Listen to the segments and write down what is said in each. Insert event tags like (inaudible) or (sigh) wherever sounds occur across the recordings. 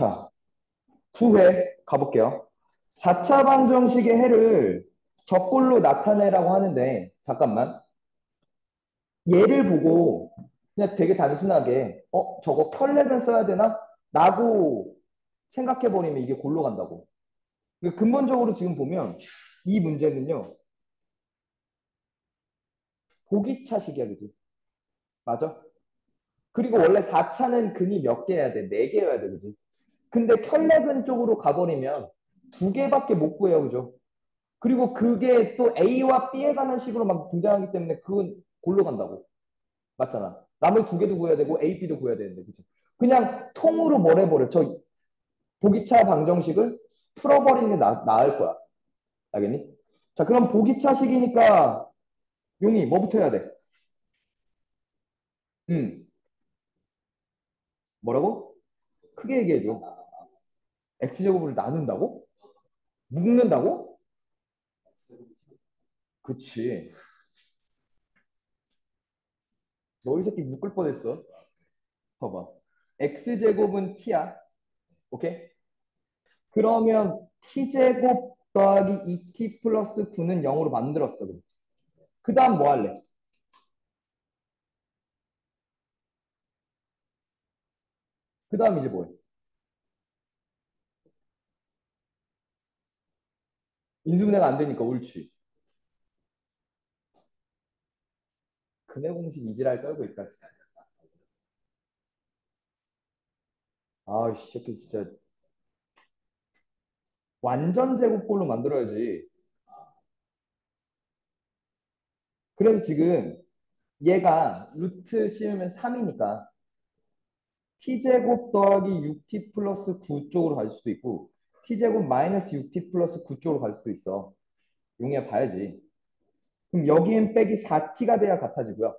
자, 9회 가볼게요. 4차 방정식의 해를 적골로 나타내라고 하는데, 잠깐만. 얘를 보고 그냥 되게 단순하게, 어, 저거 컬렉은 써야 되나? 라고 생각해버리면 이게 골로 간다고. 근본적으로 지금 보면 이 문제는요, 보기차 식이야, 그지? 맞아? 그리고 원래 4차는 근이 몇 개여야 돼? 4개여야 돼, 그지? 근데 켤레근 쪽으로 가버리면 두 개밖에 못 구해요, 그죠? 그리고 그게 또 A와 B에 가는 식으로 막 등장하기 때문에 그건 골로 간다고. 맞잖아. 남을 두 개도 구해야 되고 A, B도 구해야 되는데, 그치? 그냥 통으로 뭘 해버려. 저 보기차 방정식을 풀어버리는 게 나, 나을 거야. 알겠니? 자, 그럼 보기차식이니까 용이 뭐부터 해야 돼? 음, 뭐라고? 크게 얘기해줘. X제곱을 나눈다고? 묶는다고? 그치. 너 이 새끼 묶을 뻔했어. 봐봐. X제곱은 T야. 오케이? 그러면 T제곱 더하기 2T 플러스 9는 0으로 만들었어. 그 다음 뭐 할래? 그 다음 이제 뭐해? 인수분해가 안 되니까 옳지. 근해 공식 이지랄 떨고 있다. 아, 이 새끼 진짜 완전 제곱꼴로 만들어야지. 그래서 지금 얘가 루트 씌우면 3이니까 t제곱 더하기 6t 플러스 9 쪽으로 갈 수도 있고 t제곱 마이너스 6t 플러스 9 쪽으로 갈 수도 있어. 용해 봐야지. 그럼 여기엔 빼기 4t가 돼야 같아지고요.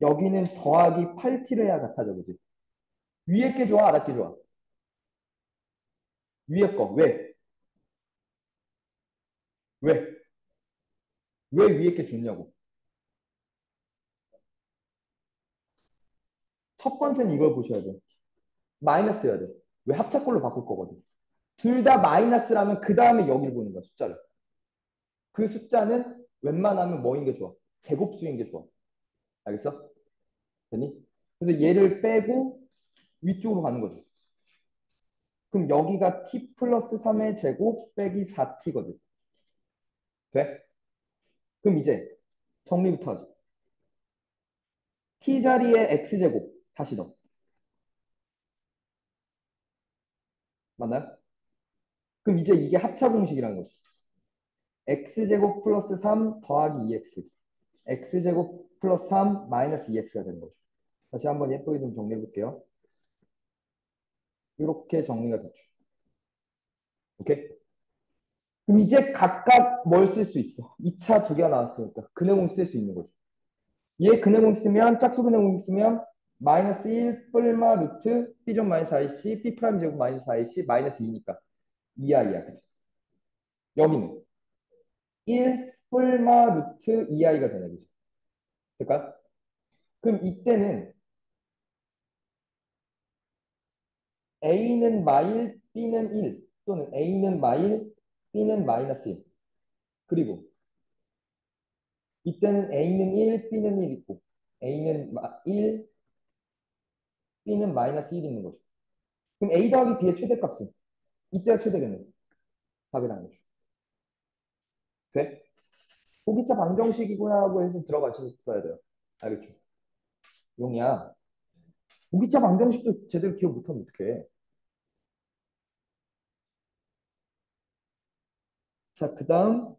여기는 더하기 8t를 해야 같아져, 그지? 위에 게 좋아, 아래 게 좋아? 위에 거. 왜? 왜? 왜 위에 게 좋냐고. 첫 번째는 이걸 보셔야 돼. 마이너스여야 돼. 왜 합차꼴로 바꿀 거거든. 둘 다 마이너스라면 그 다음에 여기를 보는 거야, 숫자를. 그 숫자는 웬만하면 뭐인 게 좋아? 제곱수인 게 좋아. 알겠어? 되니? 그래서 얘를 빼고 위쪽으로 가는 거죠. 그럼 여기가 t 플러스 3의 제곱 빼기 4t거든. 돼? 그럼 이제 정리부터 하자. t 자리에 x제곱 다시 넣어. 맞나요? 그럼 이제 이게 합차 공식이라는 거죠. x제곱 플러스 3 더하기 2x. x제곱 플러스 3 마이너스 2x가 되는 거죠. 다시 한번 예쁘게 좀 정리해 볼게요. 이렇게 정리가 됐죠. 오케이? 그럼 이제 각각 뭘 쓸 수 있어? 2차 두 개가 나왔으니까 근의공 쓸 수 있는 거죠. 얘 근의공 쓰면 짝수 근의공 쓰면 마이너스 1 뿔마 루트 b제곱 마이너스 ac b 프라임 제곱 마이너스 ac 마이너스 2니까 2i야 그치? 여기는 1 뿔마 루트 2i가 되네 그치? 될까? 그럼 이때는 a는 마일 b는 1 또는 a는 마일 b는 마이너스 1 그리고 이때는 a는 1 b는 1 있고 a는 1 b는 마이너스 1 있는 거죠. 그럼 a 더하기 b의 최대값은 이때가 최대겠네. 답이라는 거죠. 돼? 보기차 방정식이구나 하고 해서 들어가셨어야 돼요. 알겠죠? 용이야. 보기차 방정식도 제대로 기억 못하면 어떡해. 자, 그 다음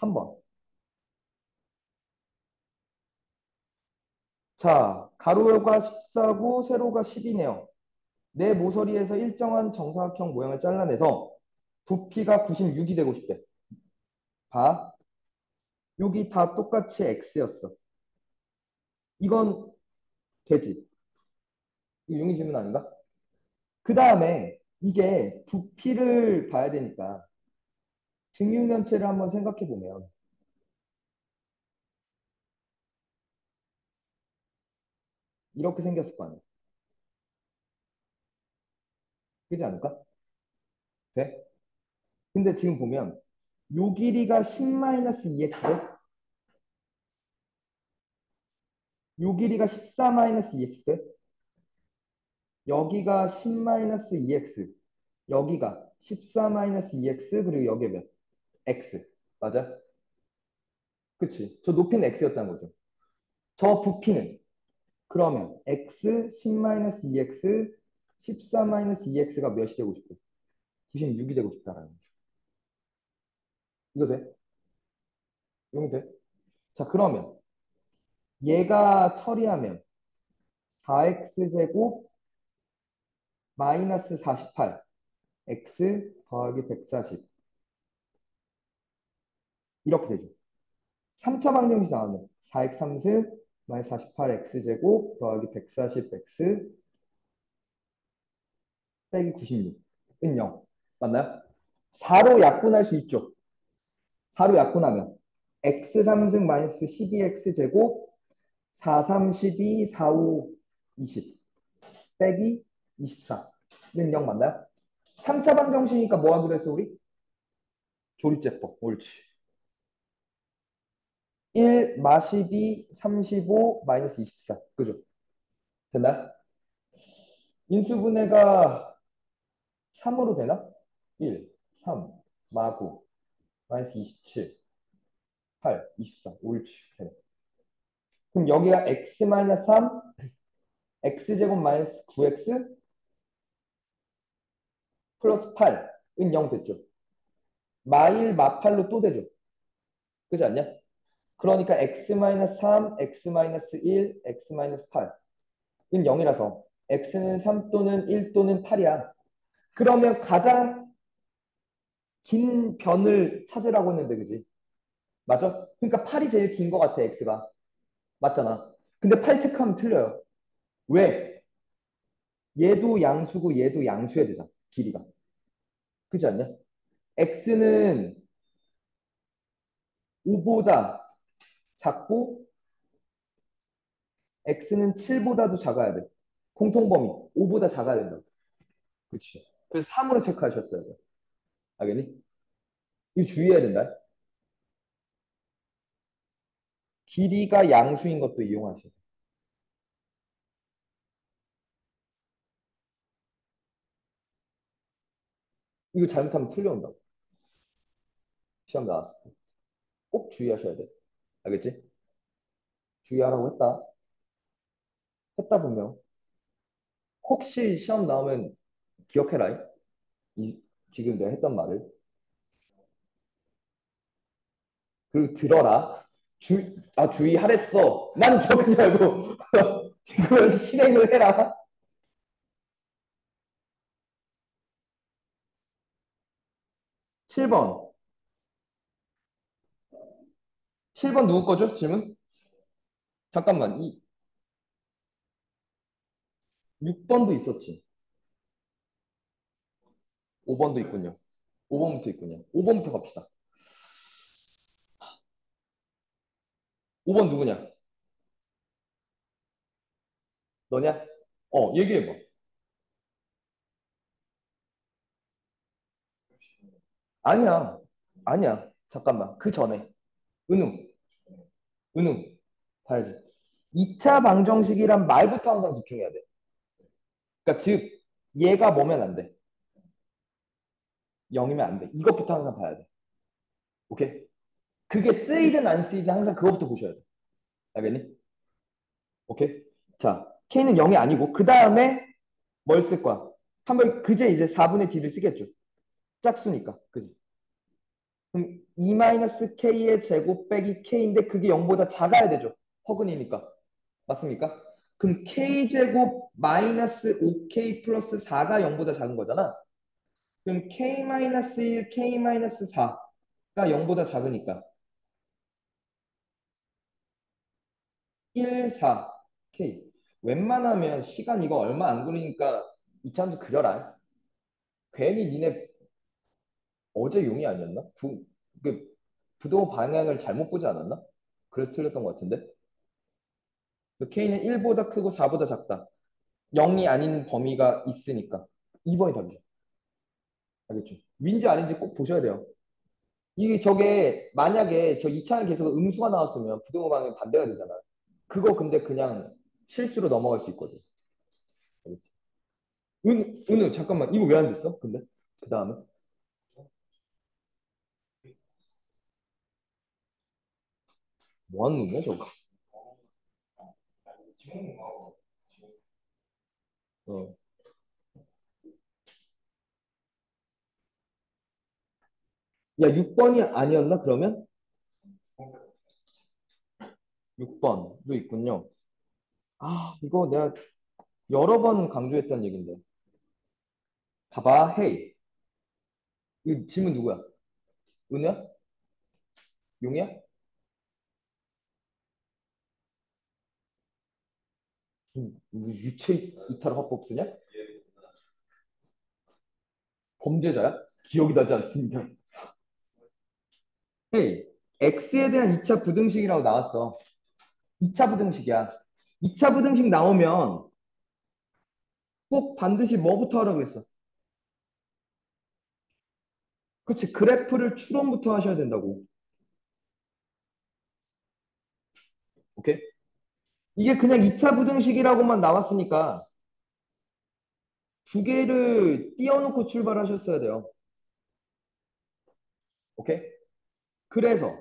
3번. 자, 가로가 14고 세로가 10이네요. 내 모서리에서 일정한 정사각형 모양을 잘라내서 부피가 96이 되고 싶대. 봐. 여기 다 똑같이 x였어. 이건 되지. 이 용의 질문 아닌가? 그 다음에 이게 부피를 봐야 되니까 증육면체를 한번 생각해 보면 이렇게 생겼을 거 아니야. 그지 않을까? 돼? 근데 지금 보면 요 길이가 10-2x래? 요 길이가 14-2x 여기가 10-2x 여기가 14-2x 그리고 여기 몇? x 맞아? 그치? 저 높이는 x였다는 거죠 저 부피는 그러면 x 10-2x 14-2x가 몇이 되고 싶대? 96이 되고 싶다라는 거죠 이거 돼? 이거 돼? 자 그러면 얘가 처리하면 4x제곱 마이너스 48 x 더하기 140 이렇게 되죠. 3차 방정식 나오면 4x 3승 마이너스 48x제곱 더하기 140x 빼기 96은 0 맞나요? 4로 약분할 수 있죠. 4로 약분하면 x 3승 마이너스 12x제곱 4, 3, 12, 4, 5, 20 빼기 24는 0 맞나요? 3차 방정식이니까 뭐 하기로 했어 우리? 조립제법 옳지 1, 마 12, 35, 마이너스 24 그죠? 됐나요? 인수분해가 3으로 되나? 1, 3, 마 9, 마이너스 27, 8, 24 옳지 되네. 그럼 여기가 x 마이너스 3, x제곱 마이너스 9x 플러스 8은 0 됐죠. 마일 마팔로 또 되죠. 그지 않냐? 그러니까 x 마이너스 3, x 마이너스 1, x 마이너스 8은 0이라서 x는 3 또는 1 또는 8이야. 그러면 가장 긴 변을 찾으라고 했는데 그지? 맞아? 그러니까 8이 제일 긴 것 같아 x가. 맞잖아. 근데 8 체크하면 틀려요. 왜? 얘도 양수고 얘도 양수해야 되잖아. 길이가. 그렇지 않냐? x는 5보다 작고 x는 7보다도 작아야 돼. 공통범위 5보다 작아야 된다. 그렇지. 그래서 3으로 체크하셨어야 돼. 알겠니? 이거 주의해야 된다. 길이가 양수인 것도 이용하셔야 돼. 이거 잘못하면 틀려온다고. 시험 나왔을 때. 꼭 주의하셔야 돼. 알겠지? 주의하라고 했다. 했다 분명. 혹시 시험 나오면 기억해라. 이, 지금 내가 했던 말을. 그리고 들어라. 주, 아, 주의하랬어. 난 기억하지 말고. 지금 실행을 해라. 7번. 7번 누구 거죠? 질문? 잠깐만. 이 6번도 있었지. 5번도 있군요. 5번부터 있군요. 5번부터 갑시다. 5번 누구냐? 너냐? 어, 얘기해봐. 아니야. 아니야. 잠깐만. 그 전에. 은우. 은우. 봐야지. 2차 방정식이란 말부터 항상 집중해야 돼. 그러니까 즉 얘가 뭐면 안 돼. 0이면 안 돼. 이것부터 항상 봐야 돼. 오케이? 그게 쓰이든 안 쓰이든 항상 그것부터 보셔야 돼. 알겠니? 오케이? 자, K는 0이 아니고 그 다음에 뭘 쓸 거야? 한번 그제 이제 4분의 D를 쓰겠죠. 짝수니까. 그지? 그럼 2-K의 제곱 빼기 K인데 그게 0보다 작아야 되죠. 허근이니까. 맞습니까? 그럼 K제곱 마이너스 5K 플러스 4가 0보다 작은 거잖아. 그럼 K-1, K-4가 0보다 작으니까 1, 4, K. 웬만하면 시간 이거 얼마 안 걸리니까 이참수 그려라. 괜히 니네 어제 용이 아니었나? 부, 그 부도 방향을 잘못 보지 않았나? 그래서 틀렸던 것 같은데. 그래서 K는 1보다 크고 4보다 작다. 0이 아닌 범위가 있으니까. 2번이 답이죠. 알겠죠? 윈지 아닌지 꼭 보셔야 돼요. 이게 저게 만약에 저 2차는 계속 음수가 나왔으면 부등호 방향 반대가 되잖아. 그거 근데 그냥 실수로 넘어갈 수 있거든. 알겠지? 은, 은우 잠깐만 이거 왜 안 됐어? 근데 그 다음에 뭐 하는 놈이야 저거? 어. 야 6번이 아니었나 그러면? 6번도 있군요. 아 이거 내가 여러 번 강조했던 얘긴데. 봐봐 헤이 이 질문 누구야? 은우야? 용이야? 음, 뭐 유체 이탈 화법 쓰냐? 범죄자야? 기억이 나지 않습니다. 헤이 X에 대한 2차 부등식이라고 나왔어. 2차 부등식이야. 2차 부등식 나오면 꼭 반드시 뭐부터 하라고 했어? 그렇지. 그래프를 추론부터 하셔야 된다고. 오케이? 이게 그냥 2차 부등식이라고만 나왔으니까 두 개를 띄워놓고 출발하셨어야 돼요. 오케이? 그래서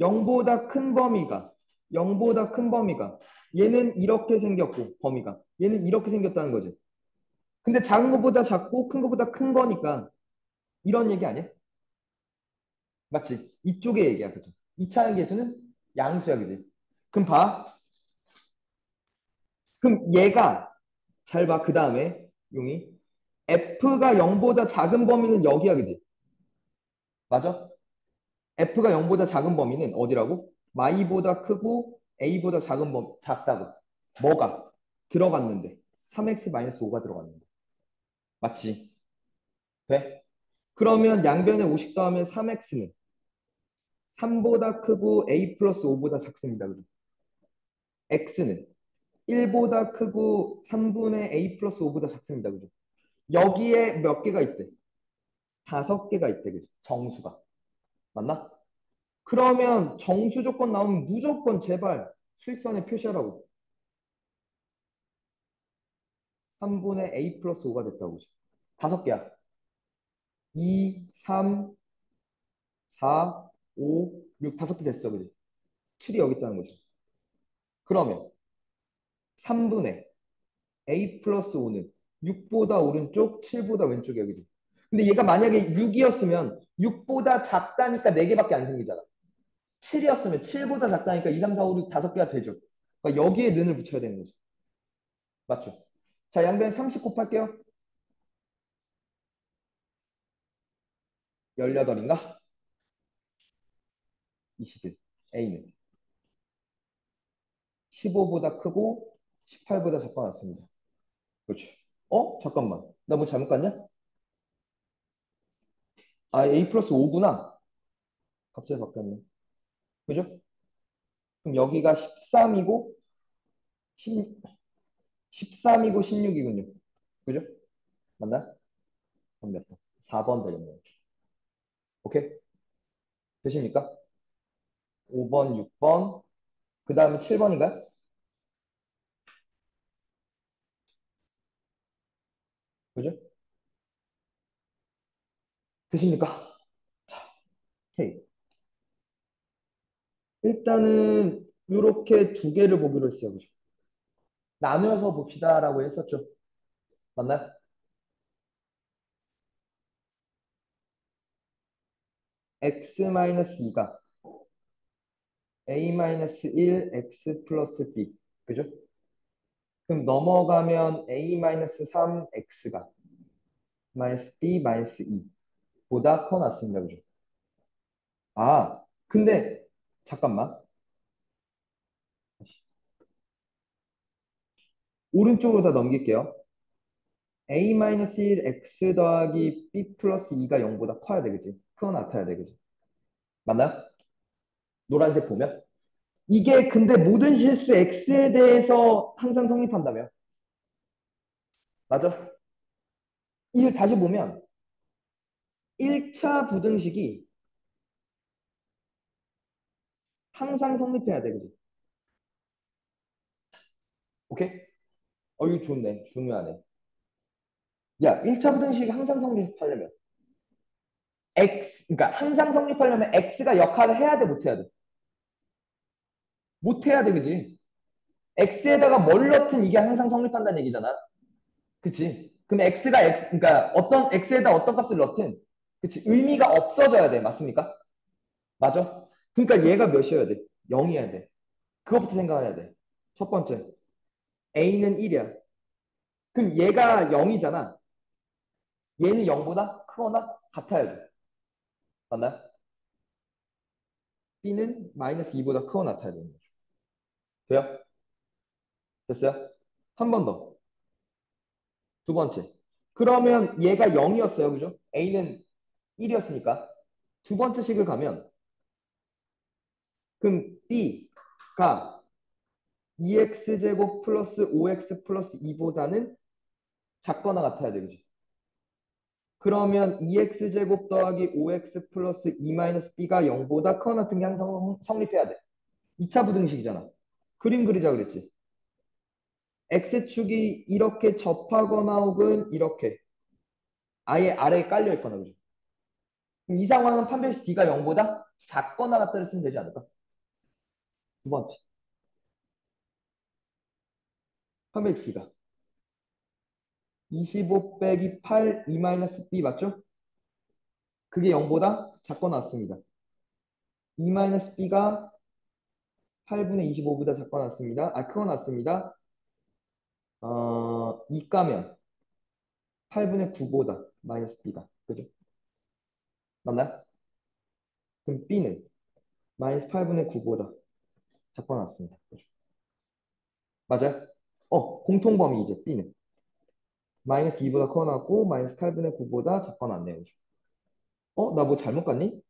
0보다 큰 범위가 0보다 큰 범위가 얘는 이렇게 생겼고 범위가 얘는 이렇게 생겼다는 거지. 근데 작은 것보다 작고 큰 것보다 큰 거니까 이런 얘기 아니야? 맞지? 이쪽의 얘기야. 그죠? 2차 계수는 양수야. 그지? 그럼 봐. 그럼 얘가 잘 봐. 그 다음에 용이 f가 0보다 작은 범위는 여기야. 그지? 맞아? F가 0보다 작은 범위는 어디라고? y보다 크고 a보다 작은 범위 작다고. 뭐가? 들어갔는데 3x-5가 들어갔는데. 맞지? 돼? 그러면 양변에 50 더하면 3x는 3보다 크고 a 플러스 5보다 작습니다. 그죠? x는 1보다 크고 3분의 a 플러스 5보다 작습니다. 그죠? 여기에 몇 개가 있대? 다섯 개가 있대. 그죠? 정수가. 맞나? 그러면 정수 조건 나오면 무조건 제발 수익선에 표시하라고. 3분의 a 플러스 5가 됐다고. 다섯 개야. 2, 3, 4, 5, 6 다섯 개 됐어. 그지? 7이 여기 있다는 거죠. 그러면 3분의 a 플러스 5는 6보다 오른쪽, 7보다 왼쪽이야. 그지? 근데 얘가 만약에 6이었으면 6보다 작다니까 4개밖에 안 생기잖아. 7이었으면 7보다 작다니까 2, 3, 4, 5, 6 5개가 되죠. 그러니까 여기에 는을 붙여야 되는 거죠. 맞죠? 자, 양변 30 곱할게요. 18인가? 21. A는 15보다 크고 18보다 작가 났습니다. 그렇죠. 어? 잠깐만. 나 뭐 잘못 갔냐? 아, A 플러스 5구나. 갑자기 바뀌었네. 그죠? 그럼 여기가 13이고 10, 13이고 16이군요. 그죠? 맞나? 그럼 몇 번? 4번 되겠네요. 오케이? 되십니까? 5번, 6번, 그 다음에 7번인가요? 그죠? 되십니까? 자, 오케이. 일단은 이렇게 두 개를 보기로 했어요. 그죠? 나누어서 봅시다라고 했었죠. 맞나요? x-2가 a-1 x 플러스 b 그죠? 그럼 넘어가면 a-3 x가 마이너스 b 마이너스 2 보다 커 났습니다. 그죠? 아, 근데 잠깐만. 오른쪽으로 다 넘길게요. a-1 x 더하기 b 플러스 2가 0보다 커야 되겠지? 크거 나타야 되겠지? 맞나요? 노란색 보면? 이게 근데 모든 실수 x에 대해서 항상 성립한다며. 맞아? 이걸 다시 보면 1차 부등식이 항상 성립해야 돼, 그지? 오케이? 어, 이거 좋네. 중요하네. 야, 1차 부등식이 항상 성립하려면 x, 그러니까 항상 성립하려면 x가 역할을 해야 돼, 못 해야 돼? 못 해야 돼, 그지? x에다가 뭘 넣든 이게 항상 성립한다는 얘기잖아. 그치? 그럼 x가 x, 그러니까 어떤 x에다 어떤 값을 넣든, 그치? 의미가 없어져야 돼, 맞습니까? 맞아? 그러니까 얘가 몇이어야 돼? 0이어야 돼. 그것부터 생각해야 돼. 첫 번째, a는 1이야. 그럼 얘가 0이잖아. 얘는 0보다 크거나 같아야 돼. 맞나요? b는 마이너스 2보다 크거나 같아야 되는 거죠. 돼요? 됐어요? 한 번 더. 두 번째. 그러면 얘가 0이었어요. 그죠? a는 1이었으니까. 두 번째 식을 가면 그럼 b가 2x제곱 플러스 5x 플러스 2보다는 작거나 같아야 되겠지. 그러면 2x제곱 더하기 5x 플러스 2 마이너스 b가 0보다 커나 같은 게 항상 성립해야 돼. 2차 부등식이잖아. 그림 그리자 그랬지. x축이 이렇게 접하거나 혹은 이렇게 아예 아래에 깔려 있거나 그죠. 이 상황은 판별식 d가 0보다 작거나 같다를 쓰면 되지 않을까? 두 번째. 판별식 d가 25 빼기 8 2 마이너스 b 맞죠? 그게 0보다 작거나 같습니다. 2 마이너스 b가 8분의 25보다 작거나 같습니다. 아, 크거나 같습니다. 어, 2 까면 8분의 9보다 마이너스 b가 그죠? 맞나요? 그럼 b는 마이너스 8분의 9보다 작거나 같습니다. 그죠? 맞아요? 어, 공통 범위 이제 b는 마이너스 2보다 커 나왔고 마이너스 8분의 9보다 작거 나왔네요. 그죠? 어? 나 뭐 잘못 갔니?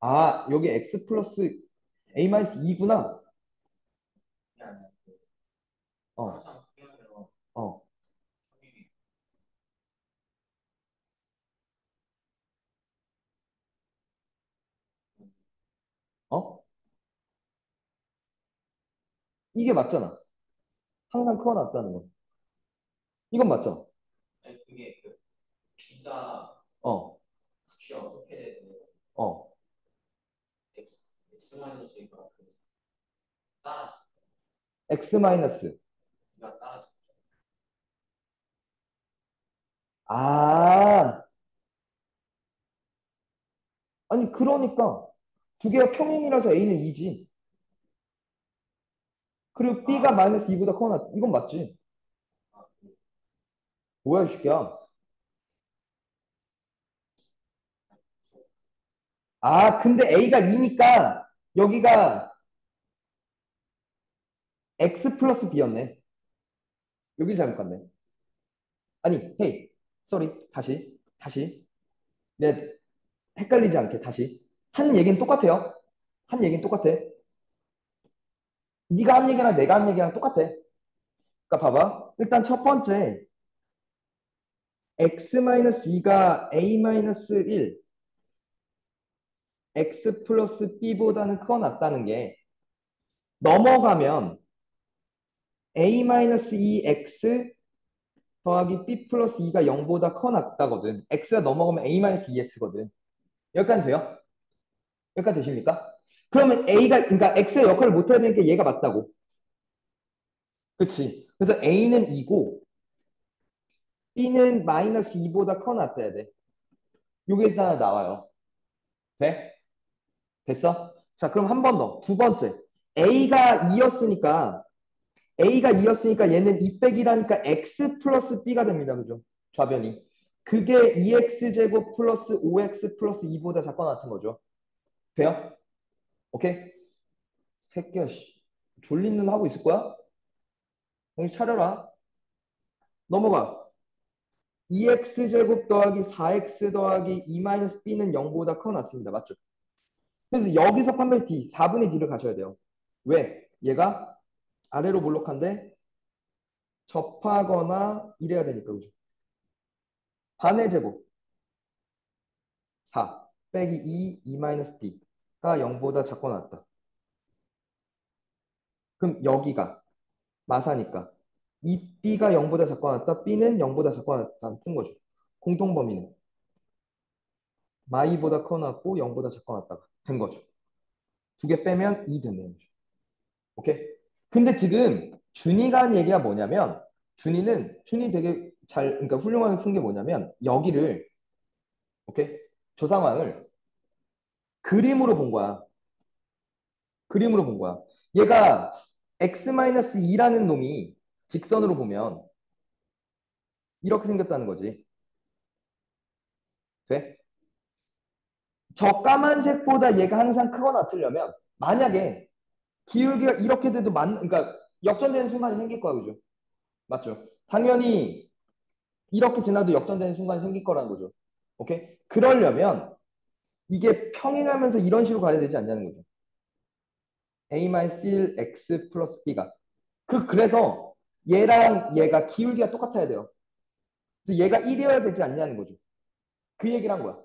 아, 여기 x 플러스 a 마이너스 2구나. 어, 어. 어? 이게 맞잖아. 항상 커 나왔다는 거. 이건 맞죠? 그게 그 B가 어, 값이 어떻게 되는 어. X X 마이너스가 그 따라 x 마이너스. 아, 아니 그러니까 두 개가 평행이라서 a는 2지. 그리고 b가 마이너스 2보다 커 나. 이건 맞지? 뭐야, 이 새끼야. 아, 근데 a가 2니까 여기가 x 플러스 b였네. 여기 잘못 갔네. 아니, 헤이, Sorry, 다시, 다시. 네, 헷갈리지 않게 다시. 한 얘기는 똑같아요. 한 얘기는 똑같아. 네가 한 얘기랑 내가 한 얘기랑 똑같아. 그러니까 봐봐. 일단 첫 번째 x-2가 a-1 x 플러스 b보다는 크거나 같다는 게 넘어가면 a-2x 더하기 b 플러스 2가 0보다 커 낫다거든. x가 넘어가면 a-2x거든. 여기까지 돼요? 여기까지 되십니까? 그러면 a가 그러니까 x의 역할을 못 해야 되니까 얘가 맞다고. 그치? 그래서 a는 2고 b는 마이너스 2보다 커 낫다야 돼. 요게 일단 나와요. 돼? 됐어? 자, 그럼 한 번 더. 두 번째. a가 2였으니까 a가 2였으니까 얘는 2 빼기라니까 x 플러스 b가 됩니다. 그죠? 좌변이. 그게 2x제곱 플러스 5x 플러스 2보다 작거 같은 거죠. 돼요? 오케이? 새끼야, 씨. 졸린 눈 하고 있을 거야? 정신 차려라. 넘어가. 2x제곱 더하기 4x 더하기 2-b는 0보다 커 낫습니다. 맞죠? 그래서 여기서 판별 D, 4분의 D를 가셔야 돼요. 왜? 얘가 아래로 볼록한데 접하거나 이래야 되니까 그죠? 반의 제곱 4 빼기 2, 2 마이너스 b가 0보다 작거나 같다. 그럼 여기가 마사니까 이 b가 0보다 작거나 같다. b는 0보다 작거나 같다는 푼 거죠. 공통 범위는 마이보다 커 났고 0보다 작거나 같다가 된 거죠. 두 개 빼면 2 되는 거죠. 오케이? 근데 지금 준이가 한 얘기가 뭐냐면 준이는 준이 되게 잘 그러니까 훌륭하게 푼 게 뭐냐면 여기를 오케이? 저 상황을 그림으로 본 거야. 그림으로 본 거야. 얘가 x-2라는 놈이 직선으로 보면 이렇게 생겼다는 거지. 돼? 저 까만색보다 얘가 항상 크거나 같으려면 만약에 기울기가 이렇게 돼도 맞, 그러니까 역전되는 순간이 생길 거야, 그죠? 맞죠? 당연히 이렇게 지나도 역전되는 순간이 생길 거라는 거죠. 오케이? 그러려면 이게 평행하면서 이런 식으로 가야 되지 않냐는 거죠. A-1x 플러스 b가. 그, 그래서 얘랑 얘가 기울기가 똑같아야 돼요. 그래서 얘가 1이어야 되지 않냐는 거죠. 그 얘기를 한 거야.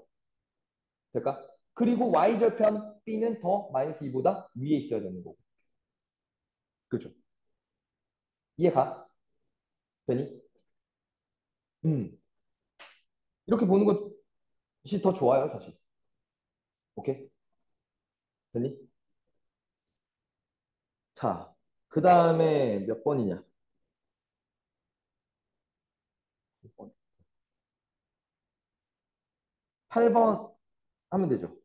될까? 그리고 y절편 b는 더 마이너스 2보다 위에 있어야 되는 거고. 그죠? 이해가? 되니? 음. 이렇게 보는 것이 더 좋아요, 사실. 오케이? 되니? 자, 그 다음에 몇 번이냐? 8번 하면 되죠.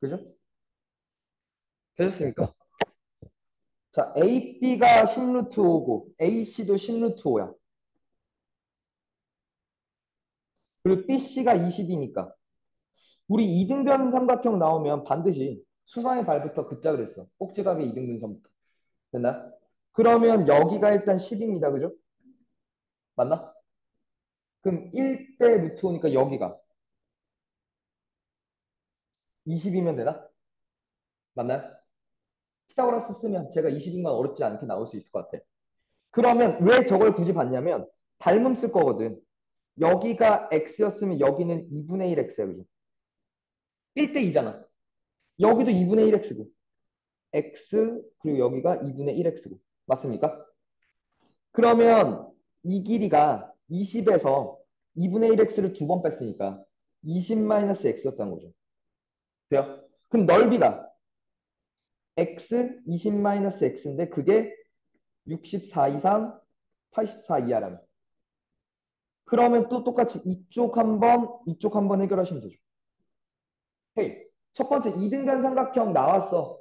그죠? 되셨습니까? 자, AB가 10루트 5고 AC도 10루트 5야. 그리고 BC가 20이니까 우리 이등변 삼각형 나오면 반드시 수상의 발부터 긋자 그랬어. 꼭지각의 이등분선부터. 됐나? 그러면 여기가 일단 10입니다. 그죠? 맞나? 그럼 1대 루트 5니까 여기가 20이면 되나? 맞나요? 피타고라스 쓰면 제가 20인 건 어렵지 않게 나올 수 있을 것 같아. 그러면 왜 저걸 굳이 봤냐면 닮음 쓸 거거든. 여기가 x였으면 여기는 2분의 1x야. 그죠? 1대 2잖아. 여기도 2분의 1x고 x 그리고 여기가 2분의 1x고 맞습니까? 그러면 이 길이가 20에서 2분의 1x를 두 번 뺐으니까 20-x였다는 거죠. 돼요? 그럼 넓이가 x 20-x인데 그게 64 이상 84 이하라면 그러면 또 똑같이 이쪽 한번 이쪽 한번 해결하시면 되죠. 헤이 첫 번째 2등간 삼각형 나왔어.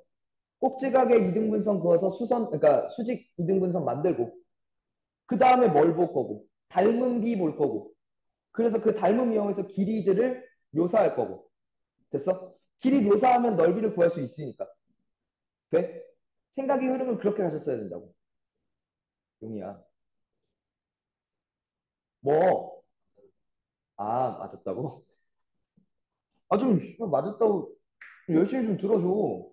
꼭지각에 이등분선 그어서 수선 그러니까 수직 이등분선 만들고 그 다음에 뭘 볼 거고 닮은 비 볼 거고 그래서 그 닮은 이용해서 길이들을 묘사할 거고 됐어? 길이 묘사하면 넓이를 구할 수 있으니까 돼? 생각의 흐름을 그렇게 가셨어야 된다고 용이야 뭐? 아 맞았다고? 아좀 맞았다고 열심히 좀 들어줘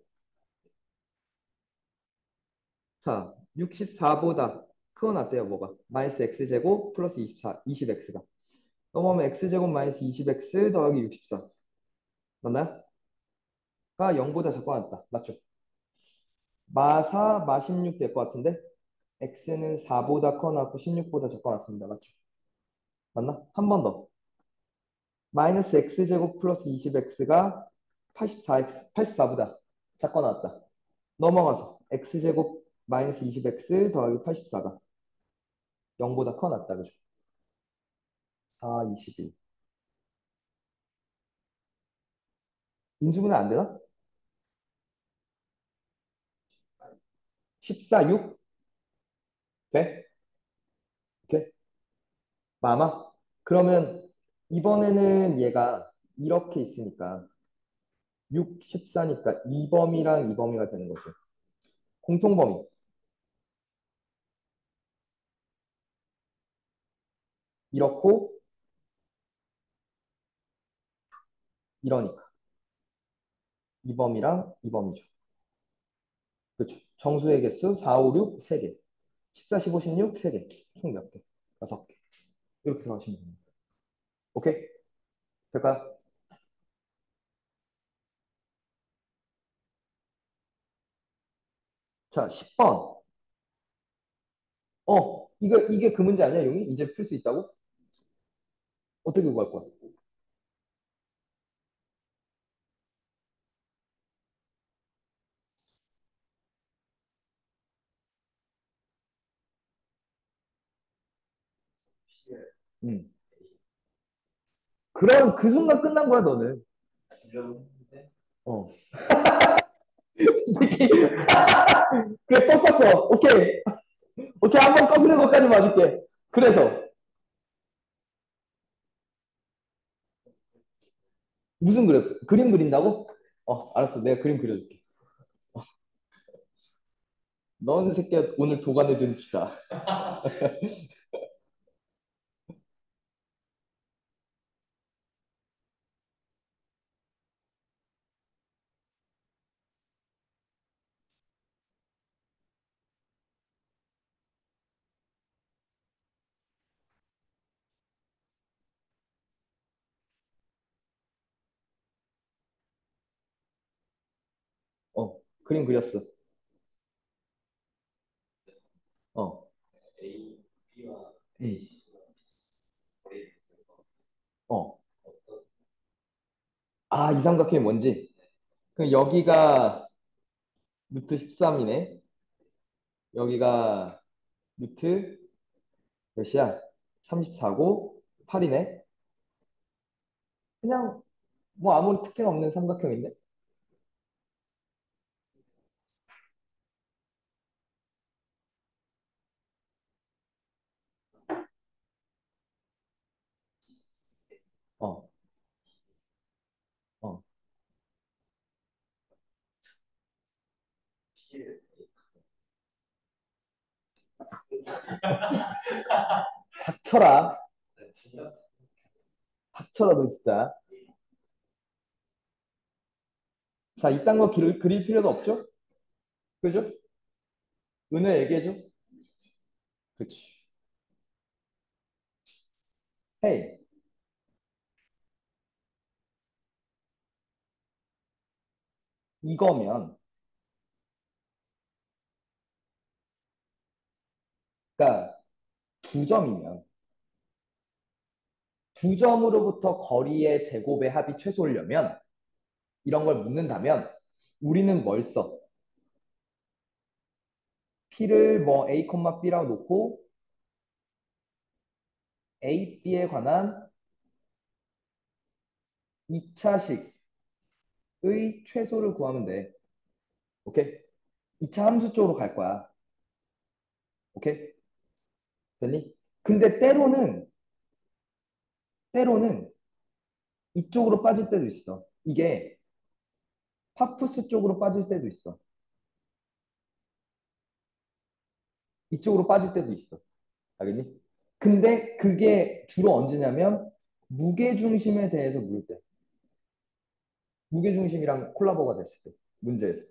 자 64보다 크거 낫대요 뭐가 마이너스 x제곱 플러스 24 20x가 넘어오면 x제곱 마이너스 20x 더하기 64 맞나요? 가 0보다 작고 같다 맞죠? 마4 마16 될것 같은데 x는 4보다 커 나왔고 16보다 작고 났습니다 맞죠? 맞나? 한 번 더 마이너스 x제곱 플러스 20x가 84x 84보다 작고 나왔다 넘어가서 x제곱 마이너스 20x 더하기 84가 0보다 커 낫다. 그죠? 4, 21. 인수분해 안 되나? 14, 6? 돼? 오케이? 마마? 그러면 이번에는 얘가 이렇게 있으니까 6, 14니까 2범위랑 2범위가 되는 거죠. 공통범위. 이렇고 이러니까 2범이랑 2범이죠. 그렇죠. 정수의 개수 4, 5, 6, 3개. 14, 15, 16, 3개. 총 몇 개? 6개. 이렇게 생각하시면 됩니다. 오케이? 될까요? 자, 10번. 어, 이거, 이게 그 문제 아니야, 용이? 이제 풀 수 있다고? 어떻게 구할 거야? 음. 그럼 그 순간 끝난 거야, 너는. 어. 이 (laughs) 새끼. 그래, 뻑뻑어. 오케이. 오케이, 한번 꺼부는 것까지 맞을게. 그래서, 무슨 그래? 그림 그린다고? 어, 알았어. 내가 그림 그려줄게. 어. 너는 새끼야, 오늘 도관에 든 쥐다. (laughs) 어, 그림 그렸어. 어, A, B와 음, A, 두고 어. 아, 이 삼각형이 뭔지? 그럼 여기가 루트 13이네. 여기가 루트 몇이야? 34고 8이네. 그냥 뭐 아무 특징 없는 삼각형인데? 어, 어. P를 닥쳐라. 진짜 닥쳐라, 너 진짜. 자, 이딴 거 길- 그릴 필요도 없죠? 그죠? 은혜 얘기해줘. 그치. 헤이, 이거면, 그러니까 두 점이면, 두 점으로부터 거리의 제곱의 합이 최소려면, 이런 걸 묻는다면, 우리는 뭘 써? P를 뭐 A, B라고 놓고, A, B에 관한 2차식의 최소를 구하면 돼. 오케이? 2차 함수 쪽으로 갈 거야. 오케이? 됐니? 근데 때로는, 때로는 이쪽으로 빠질 때도 있어. 이게 파푸스 쪽으로 빠질 때도 있어. 이쪽으로 빠질 때도 있어. 알겠니? 근데 그게 주로 언제냐면 무게중심에 대해서 물을 때. 무게중심이랑 콜라보가 됐을 때. 문제에서.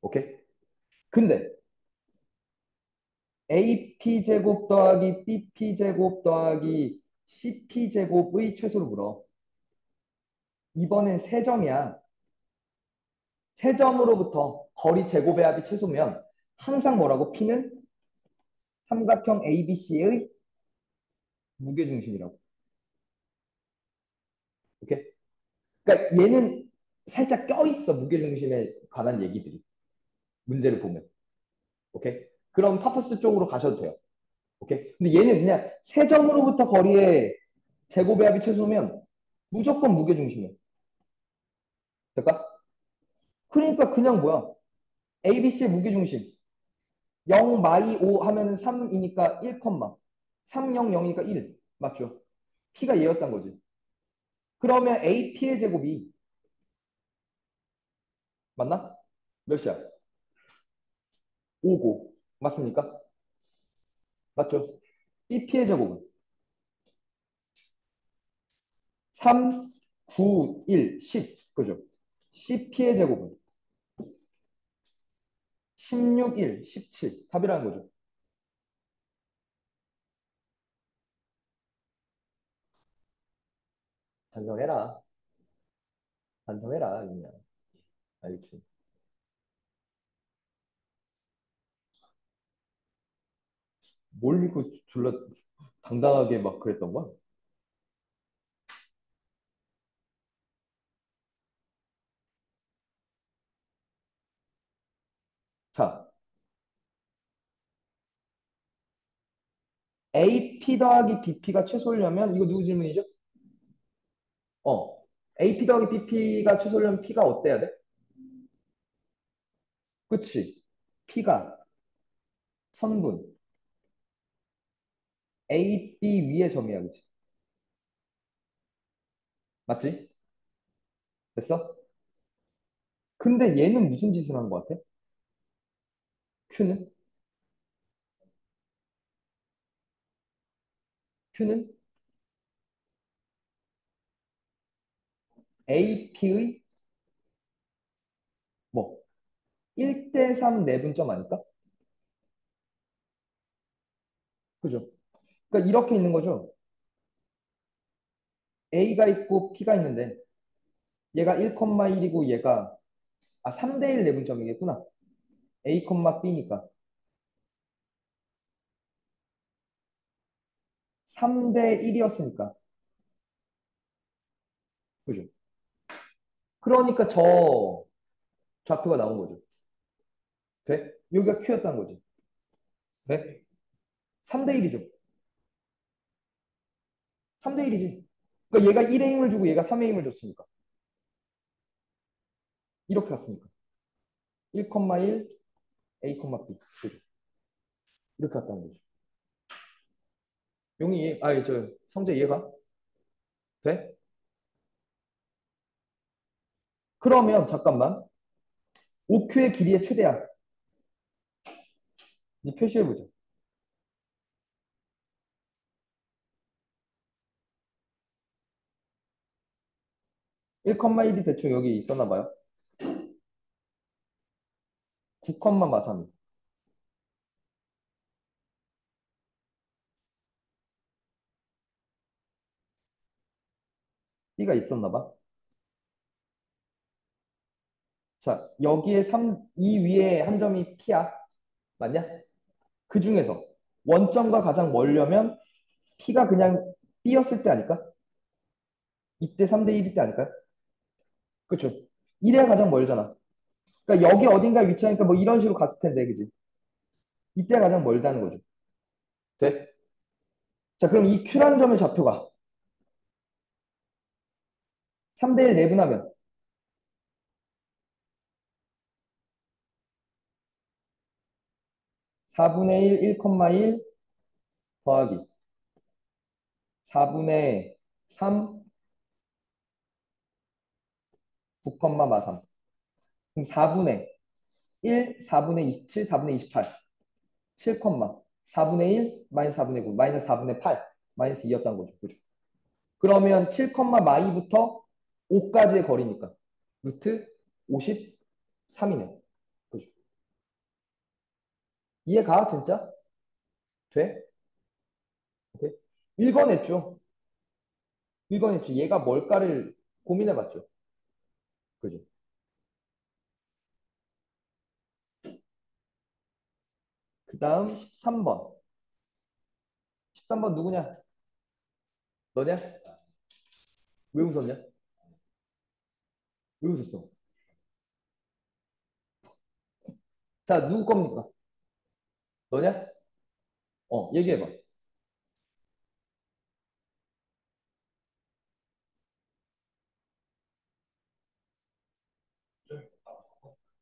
오케이? 근데 AP제곱 더하기 BP제곱 더하기 CP제곱의 최소를 물어. 이번엔 세 점이야. 세 점으로부터 거리 제곱의 합이 최소면 항상 뭐라고? P는 삼각형 ABC의 무게중심이라고. 오케이? 그러니까 얘는 살짝 껴있어. 무게중심에 관한 얘기들이. 문제를 보면. 오케이? 그럼 파푸스 쪽으로 가셔도 돼요. 오케이? 근데 얘는 그냥 세 점으로부터 거리의 제곱의 합이 최소면 무조건 무게 중심이야. 될까? 그러니까 그냥 뭐야? ABC의 무게 중심. 0, 마이 5 하면은 3이니까 1, 3, 0, 0이니까 1. 맞죠? P가 얘였단 거지. 그러면 AP의 제곱이 맞나? 몇이야? 5고. 맞습니까? 맞죠? BP의 제곱은 3, 9, 1, 10. 그죠? CP의 제곱은 16, 1, 17 답이라는 거죠. 반성해라. 반성해라, 그냥. 알겠지. 뭘 믿고 졸라 당당하게 막 그랬던 거야? 자, AP 더하기 BP가 최소려면 이거 누구 질문이죠? 어, AP 더하기 BP가 최소려면 P가 어때야 돼? 그치? P가 천분 A, B 위의 점이야, 그치? 맞지? 됐어? 근데 얘는 무슨 짓을 한 것 같아? Q는? Q는 AP의 뭐 1대3 내분점 아닐까? 그죠? 그러니까 이렇게 있는 거죠. A가 있고 P가 있는데 얘가 1,1이고 얘가 아 3대1 내분점이겠구나. A, B니까 3대 1이었으니까 그죠? 그러니까 저 좌표가 나온 거죠. 돼? 여기가 Q였다는 거지. 돼? 3대 1이죠. 3대 1이지. 그러니까 얘가 1의 힘을 주고 얘가 3의 힘을 줬으니까. 이렇게 갔으니까. 1,1 A, B. 그죠? 이렇게 갔다는 거죠. 용이 아니, 저, 성재 이해가? 돼? 그러면, 잠깐만. OQ의 길이의 최대야. 이 표시해보자. 1,1이 대충 여기 있었나 봐요. 9, 마삼이. B가 있었나 봐. 자, 여기에 3, 이 위에 한 점이 P야. 맞냐? 그 중에서 원점과 가장 멀려면 P가 그냥 B였을 때 아닐까? 이때 3대 1일 때 아닐까요? 그쵸? 1에 가장 멀잖아. 그러니까 여기 어딘가 위치하니까 뭐 이런 식으로 갔을 텐데, 그지? 이때 가장 멀다는 거죠. 돼? 자, 그럼 이 Q란 점의 좌표가 3대 1 내분하면 4분의 1, 1,1 더하기 4분의 3, 9, 마삼. 그럼 4분의 1, 4분의 27, 4분의 28. 7, 4분의 1, 마이너스 4분의 9, 마이너스 4분의 8, 마이너스 2였던 거죠. 그죠? 그러면 7, 마이부터 5까지의 거리니까 루트 53이네. 그죠? 이해가 진짜? 돼? 오케이? 읽어냈죠? 읽어냈죠. 얘가 뭘까를 고민해봤죠. 그죠? 그 다음 13번. 13번 누구냐? 너냐? 왜 웃었냐? 왜 웃었어? 자, 누구 겁니까? 너냐? 어, 얘기해봐.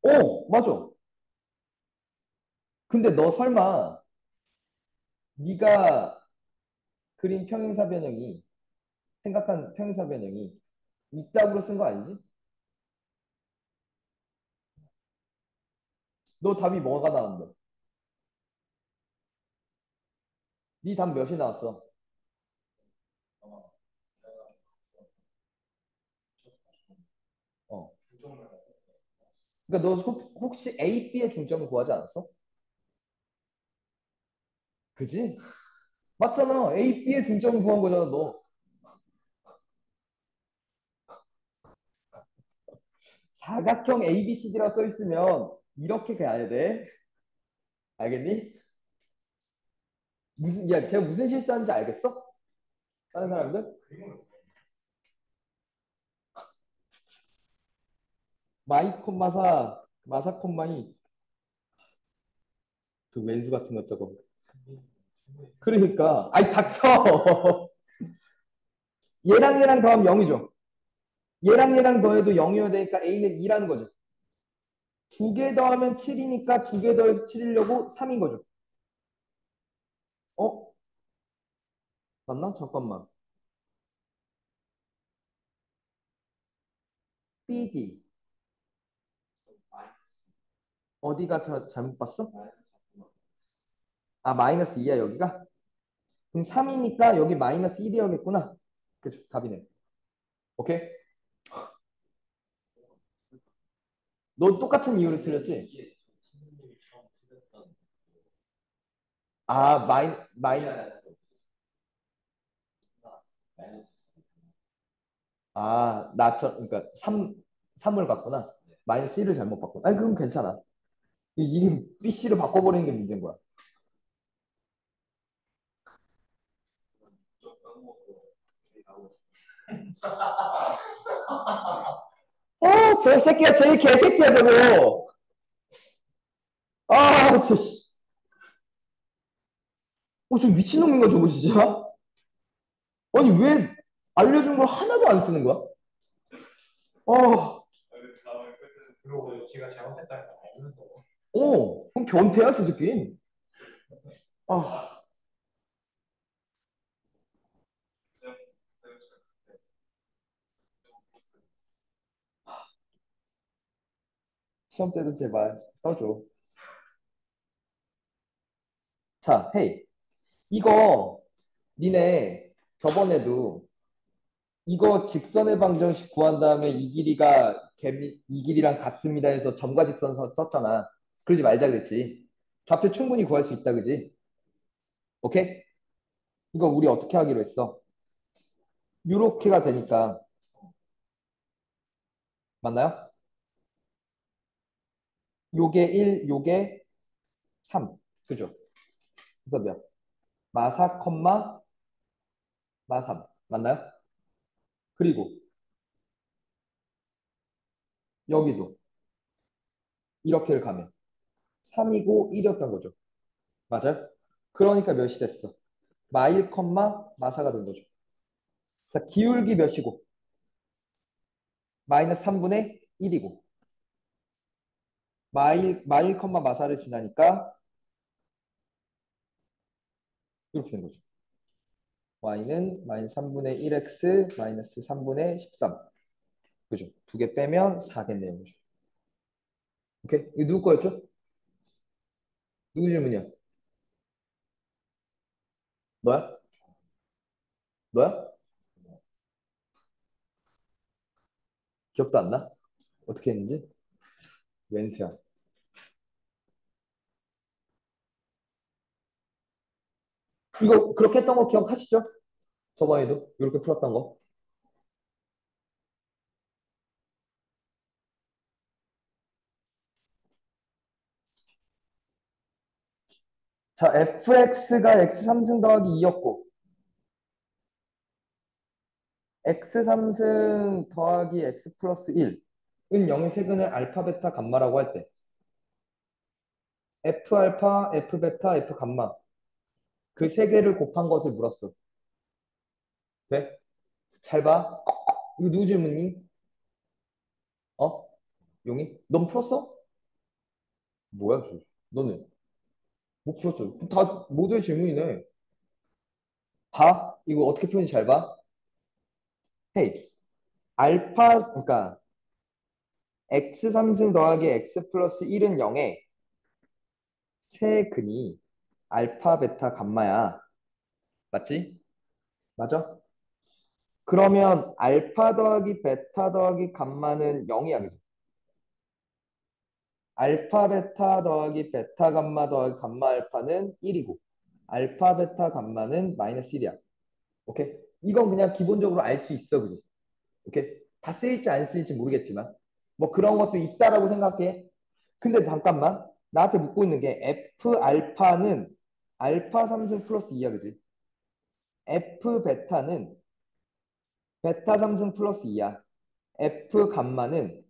어, 맞아. 근데 너 설마 네가 그린 평행사 변형이 생각한 평행사 변형이 이따구로 쓴 거 아니지? 너 답이 뭐가 나왔는데? 네 답 몇이 나왔어? 어. 그러니까 너 혹- 혹시 A, B의 중점을 구하지 않았어? 그지? 맞잖아. A, B의 중점을 구한 거잖아, 너. 사각형 ABCD라 써 있으면 이렇게 가야 돼. 알겠니? 무슨, 야, 제가 무슨 실수하는지 알겠어? 다른 사람들? 마이 콤마 사, 마사 콤마 이. 그 왼수 같은 것 저거. 그러니까. 아이, 닥쳐! (laughs) 얘랑 얘랑 더하면 0이죠. 얘랑 얘랑 더해도 0이어야 되니까 A는 2라는 거죠. 두 개 더하면 7이니까 두 개 더해서 7이려고 3인 거죠. 어? 맞나? 잠깐만. BD. 어디가 자, 잘못 봤어? 아, 마이너스 2야, 여기가? 그럼 3이니까 여기 마이너스 1이어야겠구나. 그죠? 답이네. 오케이? 너 똑같은 이유로 틀렸지? 아, 마이, 마이, 아, 나처럼, 그러니까 3, 3을 봤구나. 마이너스 1을 잘못 봤구나. 아니, 그럼 괜찮아. 이- 이게 BC로 바꿔버리는 게 문제인 거야. 어, 저 새끼가 제일 개새끼야, 저거. 아, 진짜. 씨. 어, 저 미친놈인가, 저거 진짜? 아니, 왜 알려준 걸 하나도 안 쓰는 거야? 어, 그리고 제가 잘못했다는 걸 알면서 어, 그럼 변태야, 저 새끼. 아, 시험 때도 제발 써줘. 자, 헤이. 이거, 니네 저번에도 이거 직선의 방정식 구한 다음에 이 길이가 개미, 이 길이랑 같습니다 해서 점과 직선 서- 썼잖아. 그러지 말자 그랬지. 좌표 충분히 구할 수 있다, 그지? 오케이? 이거 우리 어떻게 하기로 했어? 요렇게가 되니까 맞나요? 요게 1, 요게 3. 그죠? 그래서 몇? 마사, 컴마, 마삼. 맞나요? 그리고 여기도 이렇게를 가면 3이고 1이었던 거죠. 맞아요? 그러니까 몇이 됐어? 마1, 마사가 된 거죠. 자, 기울기 몇이고? 마이너스 3분의 1이고. 마일, 마일, 마사를 지나니까 이렇게 된 거죠. y는 마이너스 3분의 1x 마이너스 3분의 13. 그죠? 두 개 빼면 4겠네요. 그죠? 오케이? 이거 누구 거였죠? 누구 질문이야? 너야? 너야? 기억도 안 나? 어떻게 했는지? 왼수야. 이거 그렇게 했던 거 기억하시죠? 저번에도 이렇게 풀었던 거. 자, fx가 x 3승 더하기 2였고 x 3승 더하기 x 플러스 1은 0의 세근을 알파, 베타, 감마라고 할 때 f 알파, f 베타, f 감마 그 세 개를 곱한 것을 물었어. 돼? 잘 봐. 이거 누구 질문이? 어? 용이? 넌 풀었어? 뭐야, 저. 너는? 못 풀었죠? 다 모두의 질문이네. 봐. 이거 어떻게 푸는지 잘 봐. 헤이. 알파, 그러니까 x 3승 더하기 x 플러스 1은 0에 세 근이 알파, 베타, 감마야. 맞지? 맞아? 그러면 알파 더하기 베타 더하기 감마는 0이야. 그지? 알파 베타 더하기 베타 감마 더하기 감마 알파는 1이고 알파 베타 감마는 마이너스 1이야. 오케이? 이건 그냥 기본적으로 알 수 있어, 그지? 오케이? 다 쓰일지 안 쓰일지 모르겠지만 뭐 그런 것도 있다라고 생각해. 근데 잠깐만 나한테 묻고 있는 게 F 알파는 알파 3승 플러스 2야, 그지? F 베타는 베타 3승 플러스 2야. F 감마는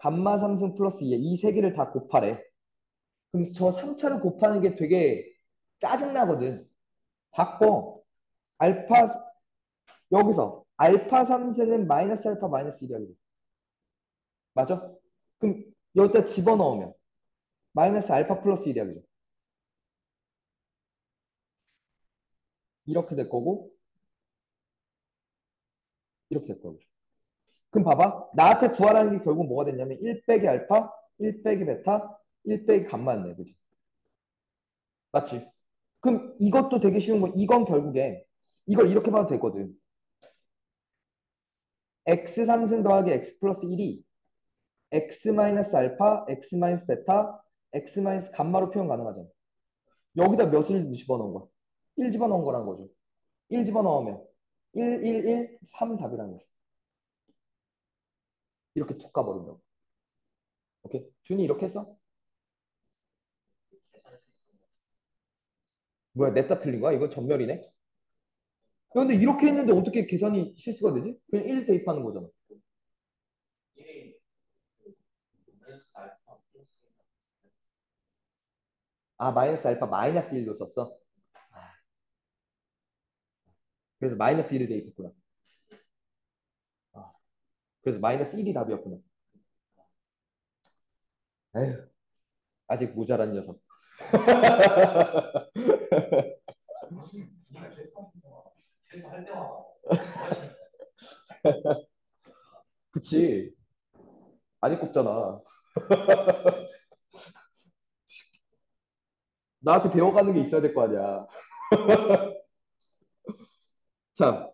감마 3승 플러스 2야. 이세 개를 다 곱하래. 그럼 저 3차를 곱하는 게 되게 짜증나거든. 바꿔. 알파 여기서 알파 3승은 마이너스 알파 마이너스 1이야. 그지? 맞아? 그럼 여기다 집어넣으면 마이너스 알파 플러스 1이야. 그죠? 이렇게 될 거고 이렇게 될 거고. 그럼 봐봐. 나한테 구하라는 게 결국 뭐가 됐냐면 1 빼기 알파, 1 빼기 베타, 1 빼기 감마네. 그지? 맞지? 그럼 이것도 되게 쉬운 거. 이건 결국에 이걸 이렇게 봐도 되거든. x 3승 더하기 x 플러스 1이 x 마이너스 알파, x 마이너스 베타, x 마이너스 감마로 표현 가능하잖아. 여기다 몇을 집어넣은 거야? 1 집어넣은 거란 거죠. 1 집어넣으면 1, 1, 1, 3 답이라는 거죠. 이렇게 툭 가버린다고. 오케이? 준이 이렇게 했어? 뭐야, 냈다 틀린 거야? 이거 전멸이네? 야, 근데 이렇게 했는데 어떻게 계산이 실수가 되지? 그냥 1 대입하는 거잖아. 아, 마이너스 알파 마이너스 1로 썼어? 아. 그래서 마이너스 1을 대입했구나. 아. 그래서 마이너스 1이 답이었구나. 에휴, 아직 모자란 녀석. (laughs) 그치. 아직 꼽잖아. (laughs) 나한테 배워가는 게 있어야 될 거 아니야. (laughs) 자.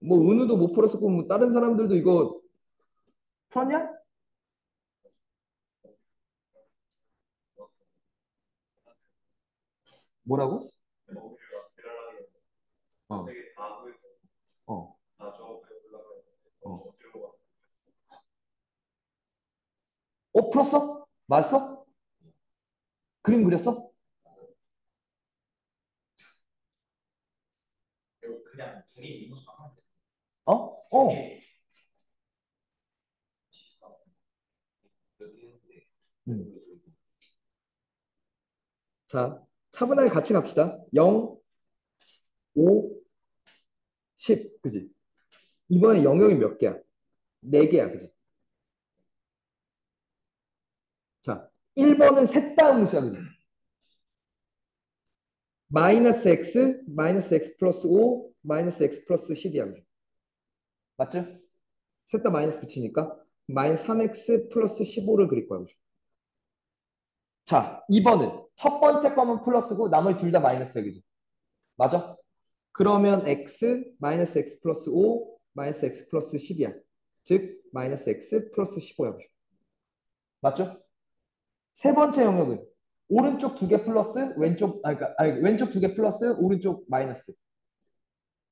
뭐, 은우도 못 풀었었고, 뭐, 다른 사람들도 이거 풀었냐? 뭐라고? 어, 어. 어. 어, 풀었어? 맞았어? 그림 그렸어? 그냥 둘이. 어? 어. 음. 자, 차분하게 같이 갑시다. 0, 5, 10. 그지? 이번에 영역이 몇 개야? 4개야. 그지? 자, 1번은 셋 다 음수야. 그지? 마이너스 x, 마이너스 x 플러스 5, 마이너스 x 플러스 10이야. 그지? 맞죠? 셋 다 마이너스 붙이니까 마이너스 3x 플러스 15를 그릴. 그지? 자, 2번은 첫 번째 거면 플러스고 나머지 둘 다 마이너스야. 그지? 맞아? 그러면 x 마이너스 x 플러스 5 마이너스 x 플러스 10이야. 즉 마이너스 x 플러스 15야. 그죠? 맞죠? 세 번째 영역은 오른쪽 두 개 플러스 왼쪽 아 그러니까 아니, 왼쪽 두 개 플러스 오른쪽 마이너스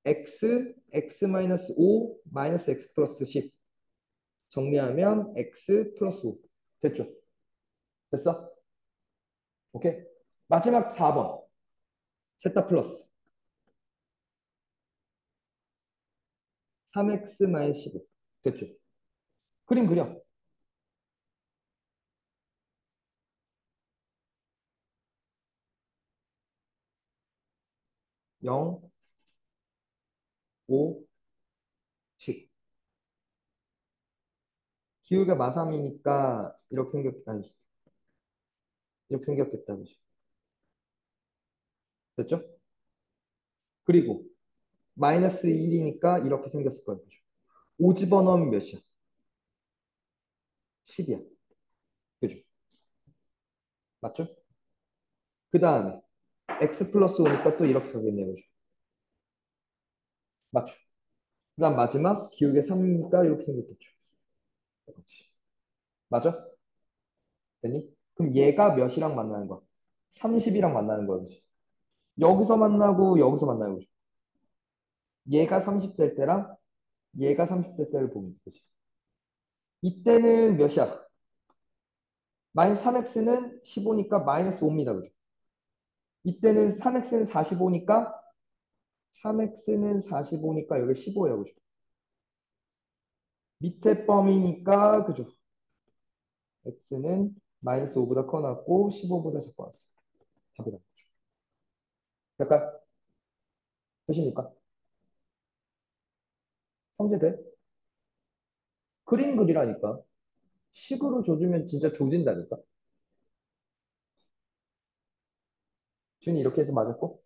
x x 마이너스 5 마이너스 x 플러스 10 정리하면 x 플러스 5 됐죠? 됐어? 오케이. 마지막 4번. 셋다 플러스. 3x 마이너스 15 됐죠? 그림 그려. 영, 오, 칠. 기울기가 마삼이니까 이렇게 생겼, 아니, 이렇게 생겼겠다. 됐죠? 그리고 마이너스 1이니까 이렇게 생겼을 거예요. 그죠? 5 집어넣으면 몇이야? 10이야. 그죠? 맞죠? 그 다음에 x 플러스 5니까 또 이렇게 가겠네요. 그죠? 맞죠? 그 다음 마지막 기울기 3이니까 이렇게 생겼겠죠. 맞아? 됐니? 그럼 얘가 몇이랑 만나는 거야? 30이랑 만나는 거야, 그지? 여기서 만나고 여기서 만나는 거지. 얘가 30될 때랑 얘가 30될 때를 보면 돼, 그지? 이때는 몇이야? 마이너스 3x는 15니까 마이너스 5입니다, 그죠? 이때는 3x는 45니까 3x는 45니까 여기 15예요, 그죠? 밑에 범위니까 그죠? x는 마이너스 5보다 커놨고 15보다 작고 왔습니다. 답이다. 약간 되십니까? 성제돼? 그림 그리라니까. 식으로 조지면 진짜 조진다니까. 준이 이렇게 해서 맞았고?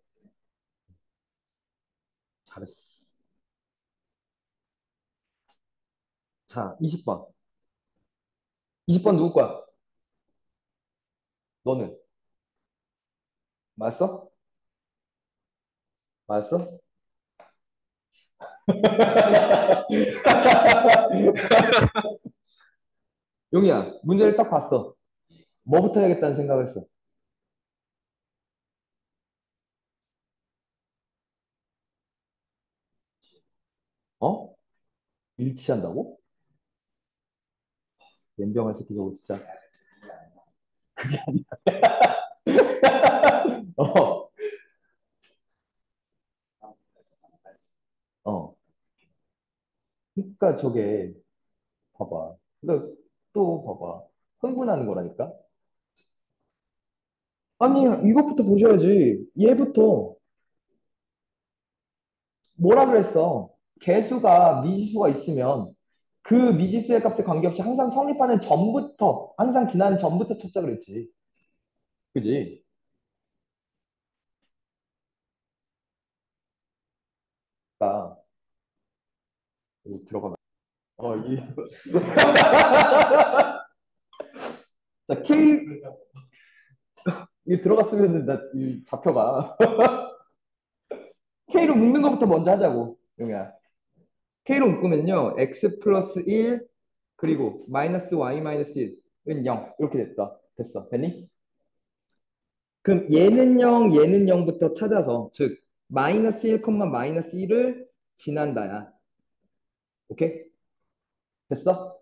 잘했어. 자, 20번. 20번 누구 거야? 너는? 맞았어? 맞았어? (laughs) 용이야, 문제를 딱 봤어. 뭐부터 해야겠다는 생각을 했어. 어? 일치한다고? 연병한 새끼 저거 진짜. 그게 아니야. (laughs) 어, 어. 그러니까 저게 봐봐. 그러니까 또 봐봐. 흥분하는 거라니까. 아니, 이것부터 보셔야지. 얘부터 뭐라 그랬어? 개수가 미지수가 있으면 그 미지수의 값에 관계없이 항상 성립하는 전부터, 항상 지나는 전부터 찾자 그랬지. 그지? 여기 들어가면 어, 이 (laughs) 자, K 이 들어갔으면 나이 잡혀가. (laughs) K로 묶는 것부터 먼저 하자고, 용이야. K로 묶으면요, x 플러스 1 그리고 마이너스 y 마이너스 1은 0 이렇게 됐다. 됐어. 됐니? 그럼 얘는 0, 얘는 0부터 찾아서 즉 마이너스 1, 마이너스 1을 지난다야. 오케이? 됐어?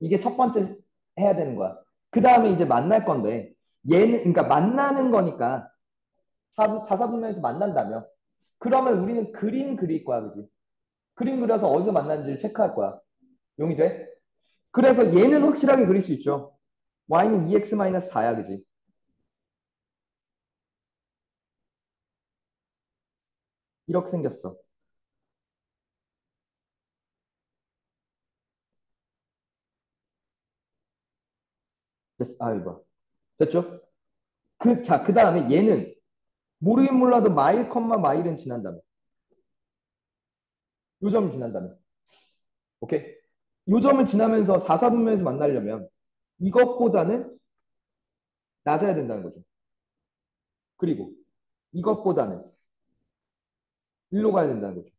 이게 첫 번째 해야 되는 거야. 그 다음에 이제 만날 건데 얘는 그러니까 만나는 거니까 사사분면에서 만난다며. 그러면 우리는 그림 그릴 거야, 그지? 그림 그려서 어디서 만났는지를 체크할 거야. 용이 돼? 그래서 얘는 확실하게 그릴 수 있죠. y는 2x-4야, 그지? 이렇게 생겼어. 됐어. 아, 이거. 됐죠? 그, 자, 그 다음에 얘는 모르긴 몰라도 마일 컴마 마일은 지난다며. 요 점이 지난다며. 오케이? 요 점을 지나면서 4사분면에서 만나려면 이것보다는 낮아야 된다는 거죠. 그리고 이것보다는 일로 가야 된다는 거죠.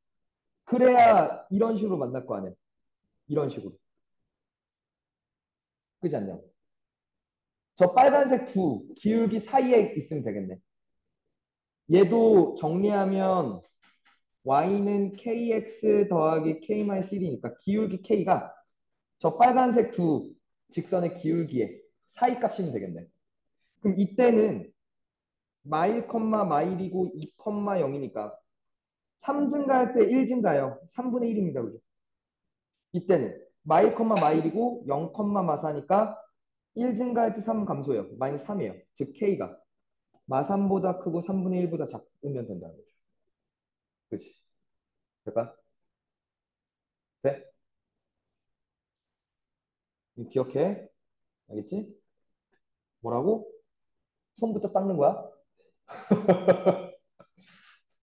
그래야 이런 식으로 만날 거 아니야. 이런 식으로. 그지 않냐? 저 빨간색 두 기울기 사이에 있으면 되겠네. 얘도 정리하면 y는 kx 더하기 k-1이니까 기울기 k가 저 빨간색 두 직선의 기울기에 사이 값이면 되겠네. 그럼 이때는 마일 컴마 마일이고 2 컴마 0이니까 3 증가할 때 1 증가요. 3분의 1입니다. 그죠? 이때는 마일 컴마 마일이고 0 컴마 마사니까 1 증가할 때 3 감소해요. 마이너스 3이에요. 즉 K가 마3보다 크고 3분의 1보다 작으면 된다는 거죠. 그치? 될까? 돼? 기억해? 알겠지? 뭐라고? 손부터 닦는 거야? (laughs)